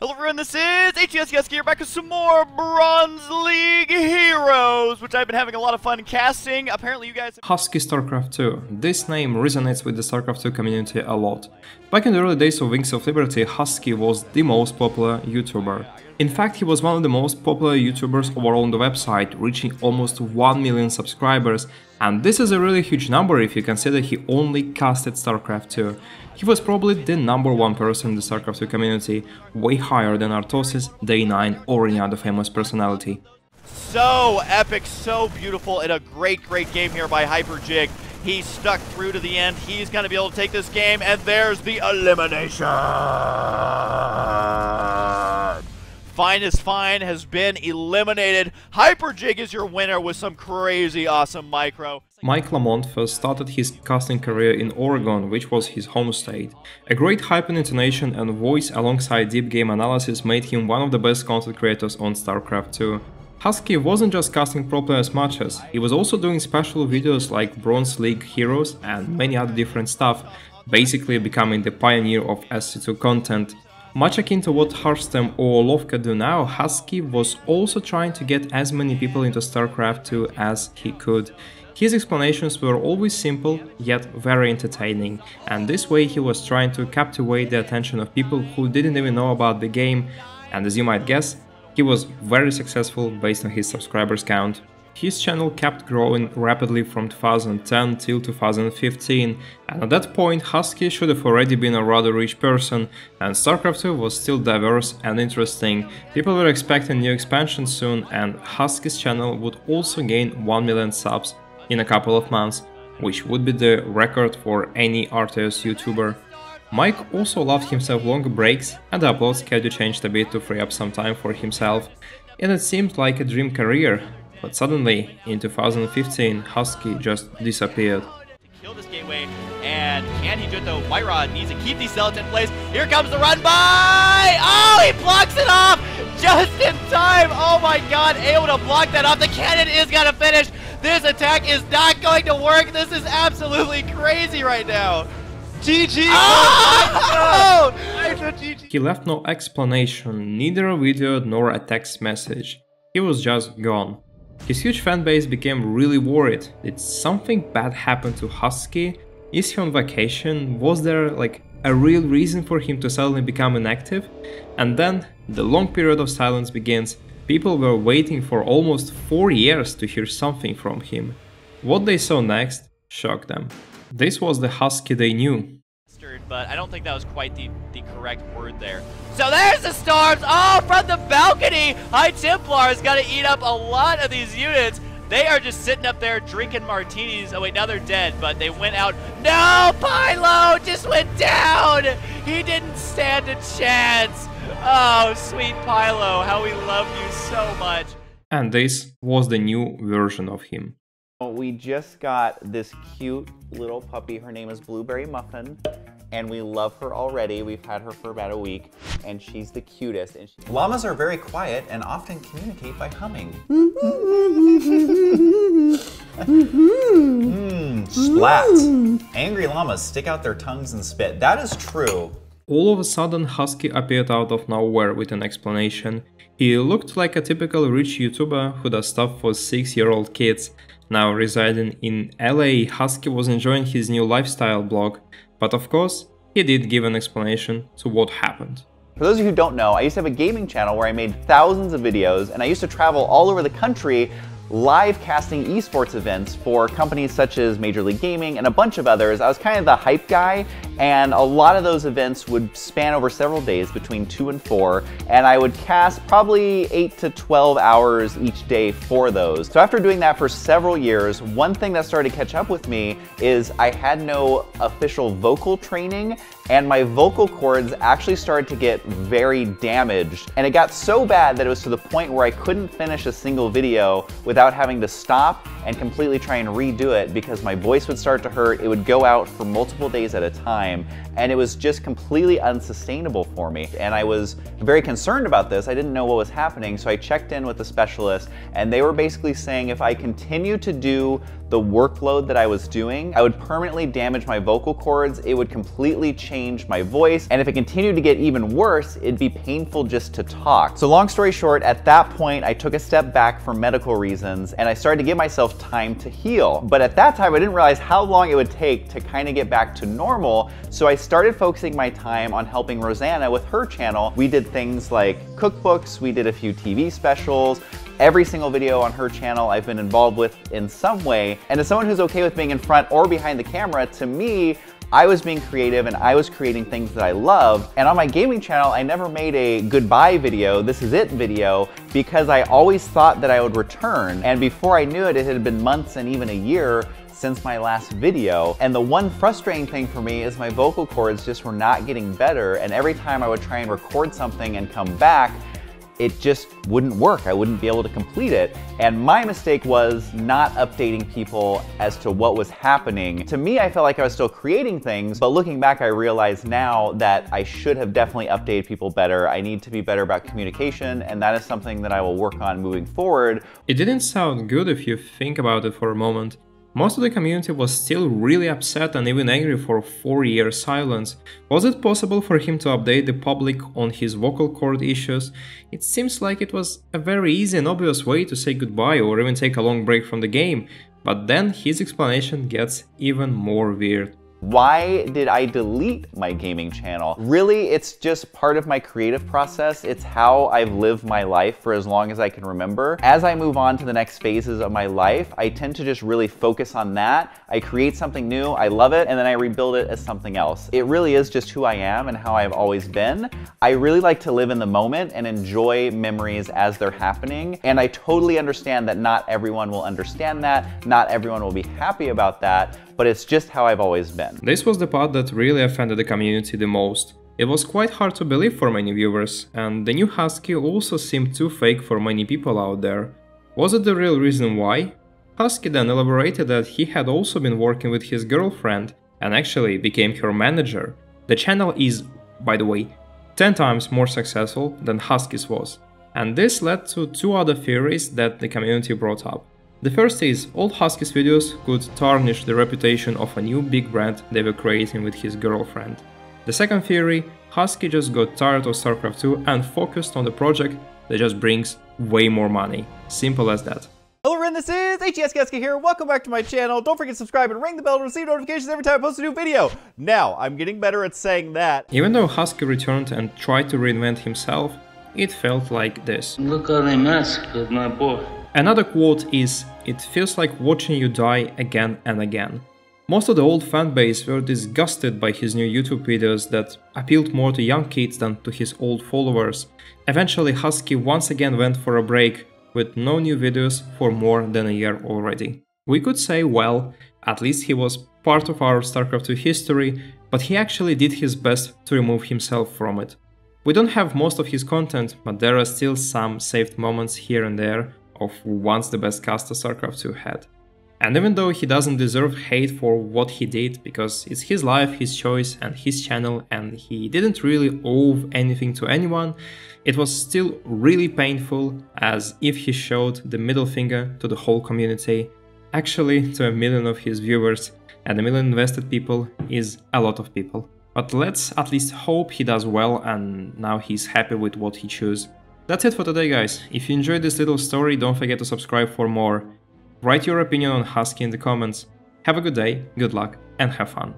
Hello everyone, this is HES here back with some more Bronze League Heroes, which I've been having a lot of fun casting. Apparently you guys... Husky StarCraft 2. This name resonates with the StarCraft 2 community a lot. Back in the early days of Wings of Liberty, Husky was the most popular YouTuber. In fact, he was one of the most popular YouTubers overall on the website, reaching almost 1 million subscribers, and this is a really huge number if you consider he only casted StarCraft 2. He was probably the number one person in the StarCraft 2 community, way higher than Artosis, Day9 or any other famous personality. So epic, so beautiful, and a great, great game here by Hyperjig. He stuck through to the end. He's going to be able to take this game, and there's the elimination. Finest Fine has been eliminated. Hyperjig is your winner with some crazy awesome micro. Mike Lamond first started his casting career in Oregon, which was his home state. A great hyper intonation and voice alongside deep game analysis made him one of the best content creators on StarCraft 2. Husky wasn't just casting pro players matches, he was also doing special videos like Bronze League Heroes and many other different stuff, basically becoming the pioneer of SC2 content. Much akin to what Harstem or Lowko do now, Husky was also trying to get as many people into StarCraft 2 as he could. His explanations were always simple, yet very entertaining, and this way he was trying to captivate the attention of people who didn't even know about the game, and as you might guess, he was very successful based on his subscribers count. His channel kept growing rapidly from 2010 till 2015, and at that point Husky should have already been a rather rich person, and StarCraft 2 was still diverse and interesting. People were expecting new expansions soon, and Husky's channel would also gain 1 million subs in a couple of months, which would be the record for any RTS YouTuber. Mike also loved himself longer breaks, and the upload schedule changed a bit to free up some time for himself, and it seemed like a dream career, but suddenly, in 2015, Husky just disappeared. Kill this gateway, and can he do it though? White Rod needs to keep these zealots in place. Here comes the run by! Oh, he blocks it off just in time! Oh my god, able to block that off. The cannon is gonna finish. This attack is not going to work. This is absolutely crazy right now. GG! Oh! He left no explanation, neither a video nor a text message. He was just gone. His huge fanbase became really worried. Did something bad happen to Husky? Is he on vacation? Was there like a real reason for him to suddenly become inactive? And then the long period of silence begins. People were waiting for almost 4 years to hear something from him. What they saw next shocked them. This was the Husky they knew, but I don't think that was quite the, the correct word there. So there's the storms! Oh, from the balcony! High Templar is gonna eat up a lot of these units. They are just sitting up there drinking martinis. Oh wait, now they're dead, but they went out. No, Pylo just went down! He didn't stand a chance. Oh, sweet Pylo, how we love you so much. And this was the new version of him. We just got this cute little puppy. Her name is Blueberry Muffin and we love her already. We've had her for about a week, and she's the cutest. And she... Llamas are very quiet and often communicate by humming. Mmm, splat. Angry llamas stick out their tongues and spit. That is true. All of a sudden, Husky appeared out of nowhere with an explanation. He looked like a typical rich YouTuber who does stuff for 6-year-old kids. Now residing in LA, Husky was enjoying his new lifestyle blog, but of course, he did give an explanation to what happened. For those of you who don't know, I used to have a gaming channel where I made thousands of videos and I used to travel all over the country live casting esports events for companies such as Major League Gaming and a bunch of others. I was kind of the hype guy, and a lot of those events would span over several days between two and four, and I would cast probably eight to 12 hours each day for those. So after doing that for several years, one thing that started to catch up with me is I had no official vocal training and my vocal cords actually started to get very damaged. And it got so bad that it was to the point where I couldn't finish a single video without having to stop and completely try and redo it because my voice would start to hurt. It would go out for multiple days at a time and it was just completely unsustainable for me. And I was very concerned about this. I didn't know what was happening, so I checked in with the specialist and they were basically saying if I continue to do the workload that I was doing, I would permanently damage my vocal cords, it would completely change my voice, and if it continued to get even worse, it'd be painful just to talk. So long story short, at that point, I took a step back for medical reasons, and I started to give myself time to heal. But at that time, I didn't realize how long it would take to kind of get back to normal, so I started focusing my time on helping Rosanna with her channel. We did things like cookbooks, we did a few TV specials, Every single video on her channel I've been involved with in some way. And as someone who's okay with being in front or behind the camera, to me, I was being creative and I was creating things that I love. And on my gaming channel, I never made a goodbye video, this is it video, because I always thought that I would return. And before I knew it, it had been months and even a year since my last video. And the one frustrating thing for me is my vocal cords just were not getting better. And every time I would try and record something and come back, it just wouldn't work. I wouldn't be able to complete it. And my mistake was not updating people as to what was happening. To me, I felt like I was still creating things, but looking back, I realize now that I should have definitely updated people better. I need to be better about communication, and that is something that I will work on moving forward. It didn't sound good if you think about it for a moment. Most of the community was still really upset and even angry for 4 years silence. Was it possible for him to update the public on his vocal cord issues? It seems like it was a very easy and obvious way to say goodbye or even take a long break from the game, but then his explanation gets even more weird. Why did I delete my gaming channel? Really, it's just part of my creative process. It's how I've lived my life for as long as I can remember. As I move on to the next phases of my life, I tend to just really focus on that. I create something new, I love it, and then I rebuild it as something else. It really is just who I am and how I've always been. I really like to live in the moment and enjoy memories as they're happening. And I totally understand that not everyone will understand that. Not everyone will be happy about that but it's just how I've always been. This was the part that really offended the community the most. It was quite hard to believe for many viewers, and the new Husky also seemed too fake for many people out there. Was it the real reason why? Husky then elaborated that he had also been working with his girlfriend and actually became her manager. The channel is, by the way, 10 times more successful than Husky's was. And this led to two other theories that the community brought up. The first is, old Husky's videos could tarnish the reputation of a new big brand they were creating with his girlfriend. The second theory, Husky just got tired of StarCraft 2 and focused on the project that just brings way more money. Simple as that. Hello everyone, this is HESKSK here. Welcome back to my channel. Don't forget to subscribe and ring the bell to receive notifications every time I post a new video. Now, I'm getting better at saying that. Even though Husky returned and tried to reinvent himself, it felt like this. Look how they mess with my boy. Another quote is, it feels like watching you die again and again. Most of the old fanbase were disgusted by his new YouTube videos that appealed more to young kids than to his old followers. Eventually Husky once again went for a break, with no new videos for more than a year already. We could say, well, at least he was part of our StarCraft 2 history, but he actually did his best to remove himself from it. We don't have most of his content, but there are still some saved moments here and there, of once the best caster StarCraft 2 had. And even though he doesn't deserve hate for what he did, because it's his life, his choice, and his channel, and he didn't really owe anything to anyone, it was still really painful as if he showed the middle finger to the whole community, actually to a million of his viewers, and a million invested people is a lot of people. But let's at least hope he does well and now he's happy with what he chose. That's it for today guys, if you enjoyed this little story don't forget to subscribe for more. Write your opinion on Husky in the comments. Have a good day, good luck and have fun.